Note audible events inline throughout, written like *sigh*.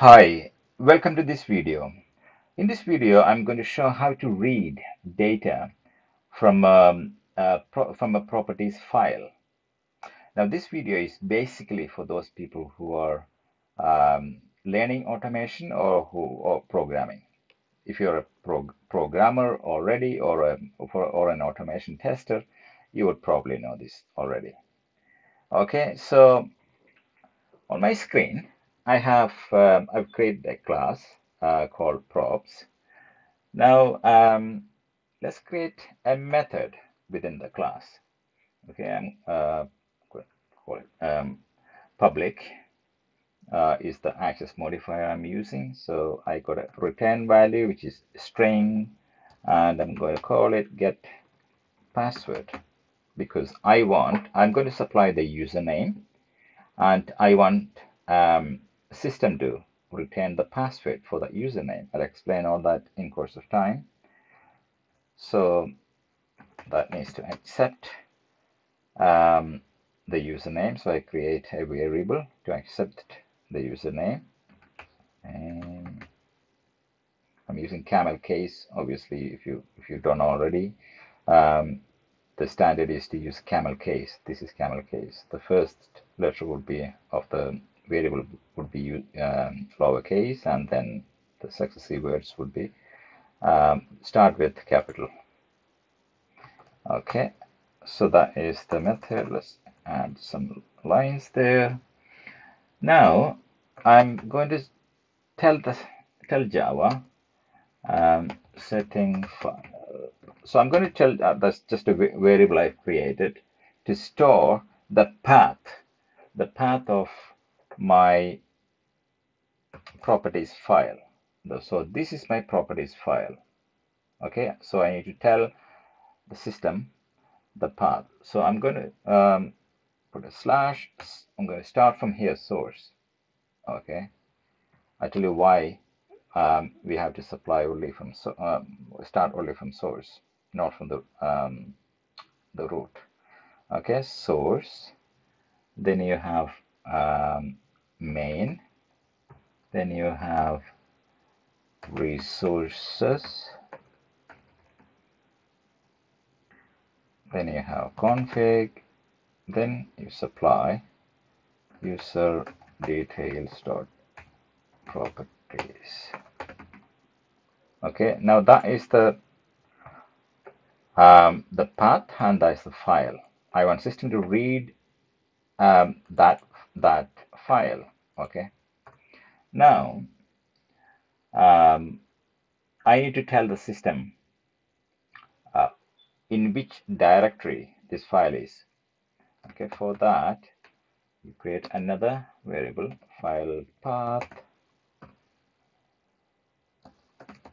Hi, welcome to this video. In this video, I'm going to show how to read data from, um, a pro from a properties file. Now, this video is basically for those people who are um, learning automation or who programming. If you're a prog programmer already or a or an automation tester, you would probably know this already. Okay, so on my screen, I have um, I've created a class uh, called props. Now um, let's create a method within the class. Okay, I'm uh, call it um, public uh, is the access modifier I'm using. So I got a return value which is string, and I'm going to call it get password because I want I'm going to supply the username and I want um, system to retain the password for the username. I'll explain all that in course of time. So that needs to accept um, the username. So I create a variable to accept the username. And I'm using camel case. Obviously, if you if you don't already, um, the standard is to use camel case. This is camel case. The first letter would be of the variable would be um, lowercase and then the successive words would be um, start with capital okay so that is the method let's add some lines there now I'm going to tell the tell Java um, setting file. so I'm going to tell uh, that's just a variable I've created to store the path the path of my properties file. So this is my properties file. Okay, so I need to tell the system the path. So I'm going to um, put a slash. I'm going to start from here source. Okay, I tell you why um, we have to supply only from so um, start only from source, not from the um, the root. Okay, source. Then you have um, main. Then you have resources. Then you have config. Then you supply user details dot properties. Okay now that is the um, the path and that is the file. I want system to read um, that that file okay? Now um, I need to tell the system uh, in which directory this file is. Okay for that you create another variable file path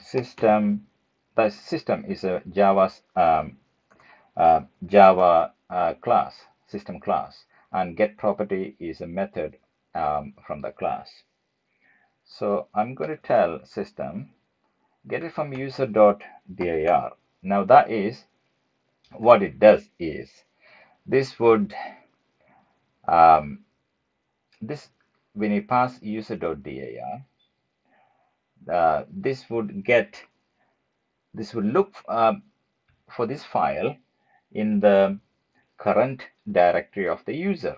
system. The system is a Java's um, uh, Java uh, class system class. And get property is a method um, from the class. So I'm going to tell system get it from user.dir. Now that is what it does is this would um, this when you pass user.dir uh, this would get this would look uh, for this file in the current directory of the user.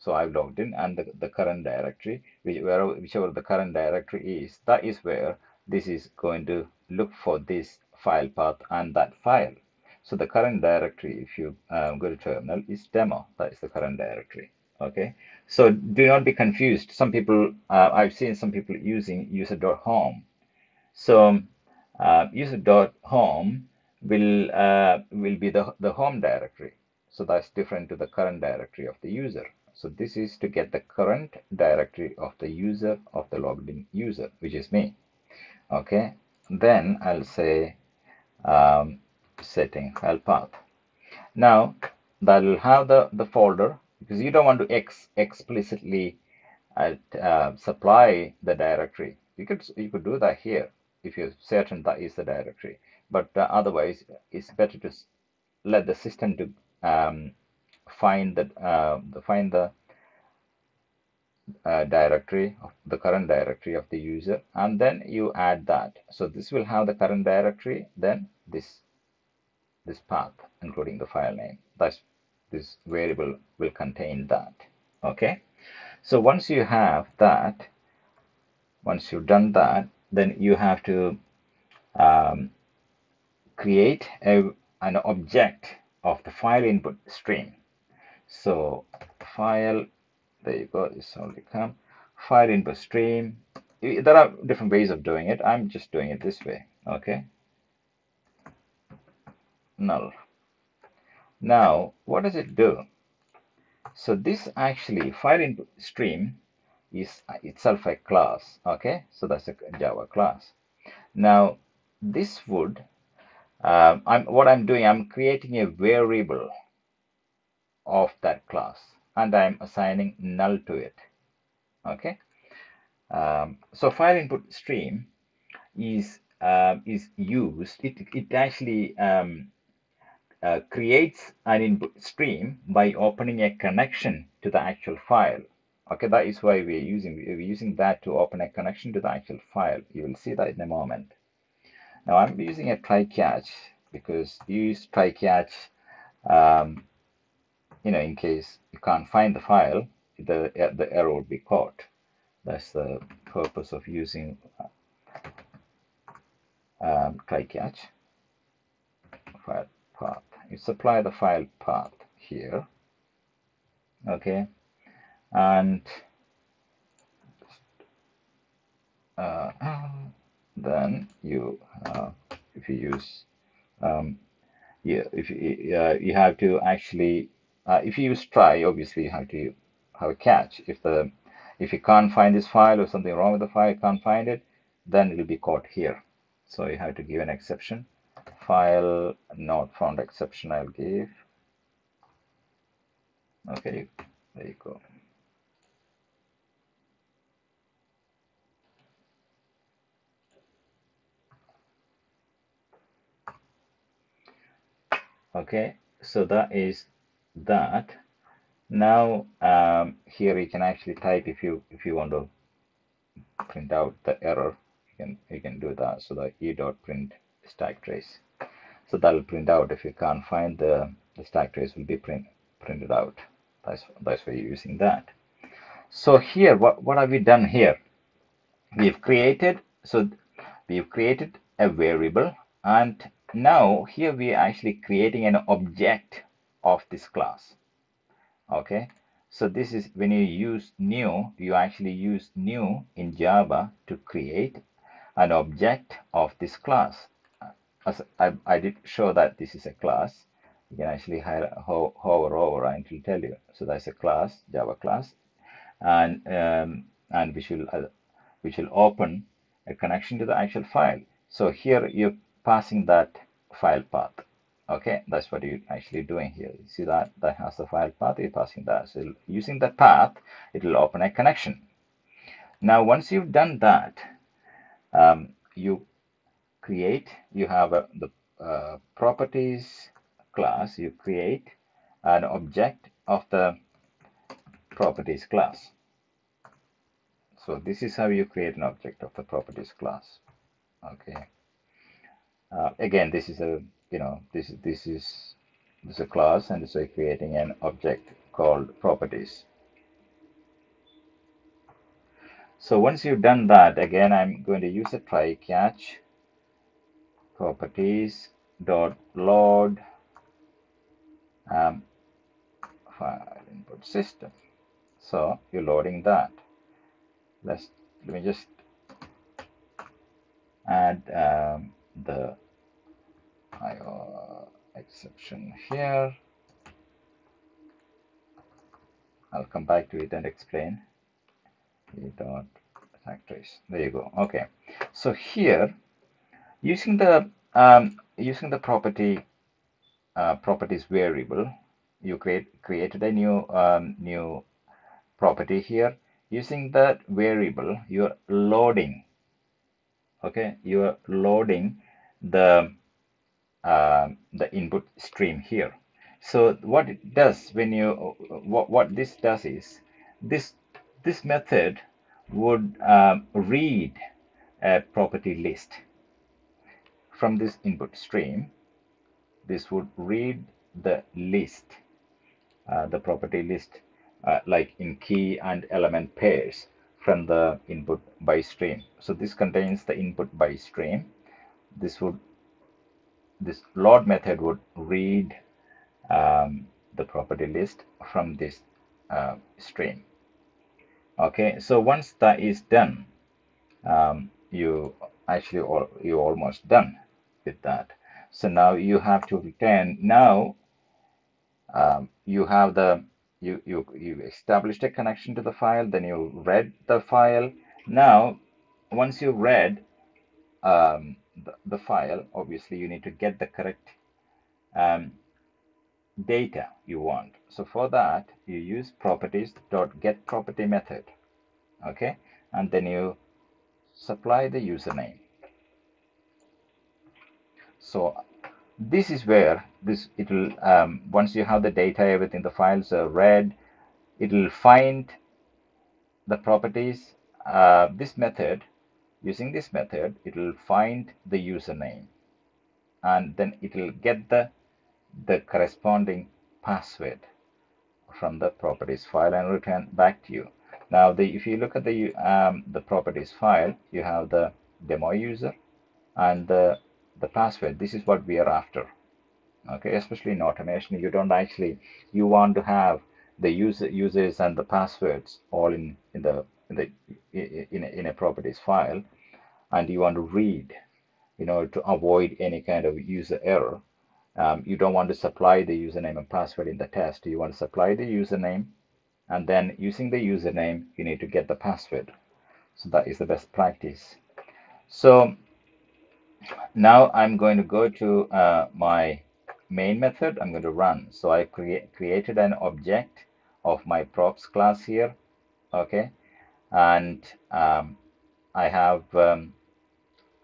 So I've logged in and the, the current directory, whichever the current directory is, that is where this is going to look for this file path and that file. So the current directory, if you um, go to terminal, is demo. That is the current directory. Okay. So do not be confused. Some people, uh, I've seen some people using user.home. So uh, user.home will uh, will be the the home directory so that's different to the current directory of the user. So this is to get the current directory of the user of the logged in user, which is me. Okay, then I'll say um, setting file path. Now that'll have the, the folder because you don't want to ex explicitly uh, supply the directory. You could you could do that here if you're certain that is the directory. But uh, otherwise, it's better to let the system to um, find that uh, find the uh, directory of the current directory of the user and then you add that. So this will have the current directory then this this path including the file name. Thus this variable will contain that. Okay? So once you have that once you've done that then you have to um, create a, an object of the file input stream so file there you go it's only come. File input stream. There are different ways of doing it. I'm just doing it this way okay? Null. Now what does it do? So this actually file input stream is itself a class okay? So that's a java class. Now this would um, I'm what I'm doing I'm creating a variable of that class and I'm assigning null to it. Okay? Um, so file input stream is uh, is used. It, it actually um, uh, creates an input stream by opening a connection to the actual file. Okay? That is why we're using we're using that to open a connection to the actual file. You will see that in a moment. Now I'm using a try catch because use try catch um, you know in case you can't find the file the the error will be caught. That's the purpose of using um, try catch. File path. You supply the file path here. Okay. And uh, *clears throat* then you uh, if you use um, yeah if you, uh, you have to actually uh, if you use try obviously you have to have a catch? If the if you can't find this file or something wrong with the file can't find it then it will be caught here. So you have to give an exception. File not found exception I'll give. Okay there you go. Okay so that is that. Now um, here you can actually type if you if you want to print out the error you can you can do that. So the e dot print stack trace. So that will print out. If you can't find the, the stack trace will be print printed out. That's that's why you're using that. So here what what have we done here? We've created so we've created a variable. And now here we are actually creating an object of this class. Okay? So this is when you use new you actually use new in java to create an object of this class. As I, I did show that this is a class. You can actually ho hover over and it will tell you. So that's a class java class. And um, and which will uh, which will open a connection to the actual file. So here you're passing that file path okay that's what you're actually doing here. You see that that has the file path you're passing that. So using that path it will open a connection. Now once you've done that um, you create you have a, the uh, properties class you create an object of the properties class. So this is how you create an object of the properties class. Okay. Uh, again this is a you know this this is this is a class and so creating an object called properties. So once you've done that again I'm going to use a try catch properties dot load um, file input system. So you're loading that. Let's let me just add um, the IO exception here. I'll come back to it and explain. Dot factories. There you go. Okay. So here, using the um, using the property uh, properties variable, you create created a new um, new property here. Using that variable, you're loading okay you are loading the uh, the input stream here so what it does when you what, what this does is this this method would um, read a property list from this input stream. This would read the list, uh, the property list, uh, like in key and element pairs from the input byte stream. So this contains the input byte stream. This would this load method would read um, the property list from this uh, stream. Okay, so once that is done, um, you actually all, you almost done with that. So now you have to return. Now um, you have the you you you established a connection to the file. Then you read the file. Now, once you read um, the, the file, obviously you need to get the correct um, data you want. So for that, you use properties dot get property method. Okay, and then you supply the username. So this is where this it will um, once you have the data everything the files are read it will find the properties uh, this method using this method it will find the username and then it will get the the corresponding password from the properties file and return back to you. Now the if you look at the um, the properties file you have the demo user and the the password. This is what we are after. Okay especially in automation you don't actually you want to have the user users and the passwords all in in the in the in a, in a properties file and you want to read in order to avoid any kind of user error. Um, you don't want to supply the username and password in the test. You want to supply the username and then using the username you need to get the password. So that is the best practice. So now I'm going to go to uh, my main method. I'm going to run. So I create created an object of my props class here. Okay and um, I have um,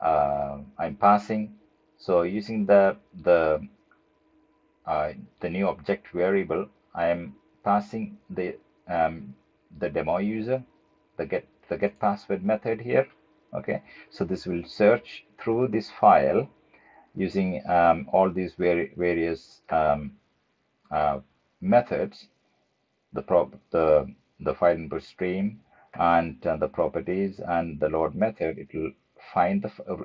uh, I'm passing. So using the the uh, the new object variable I am passing the um, the demo user the get the get password method here. Okay. So this will search through this file using um, all these vari various um, uh, methods. The prop the the file input stream and uh, the properties and the load method. It will find the uh,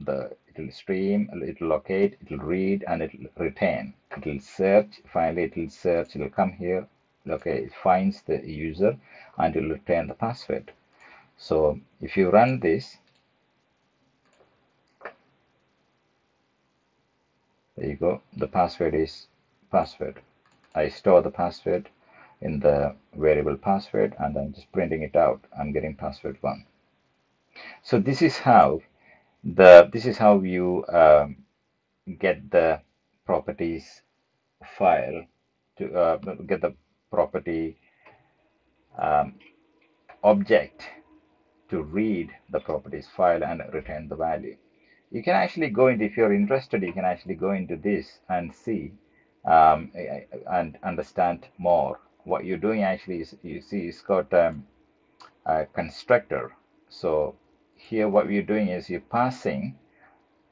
the it will stream it will locate it will read and it will retain. It will search finally it will search it will come here. Okay it finds the user and it will return the password. So if you run this there you go. The password is password. I store the password in the variable password and I'm just printing it out I'm getting password one so this is how the this is how you um, get the properties file to uh, get the property um, object to read the properties file and return the value. You can actually go into, if you're interested, you can actually go into this and see um, and understand more. What you're doing actually is, you see, it's got um, a constructor. So here what we're doing is you're passing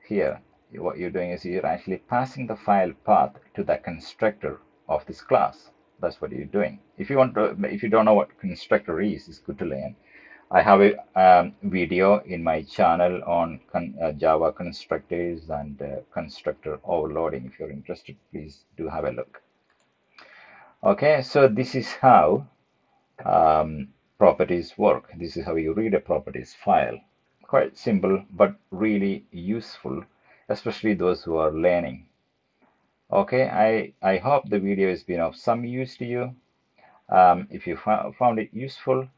here, what you're doing is you're actually passing the file path to the constructor of this class. That's what you're doing. If you want to, if you don't know what constructor is, it's good to learn. I have a um, video in my channel on con uh, Java constructors and uh, constructor overloading. If you're interested, please do have a look. Okay, so this is how um, properties work. This is how you read a properties file. Quite simple, but really useful, especially those who are learning. Okay, I, I hope the video has been of some use to you. Um, if you found it useful,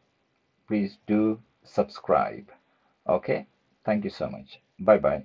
please do subscribe okay thank you so much bye bye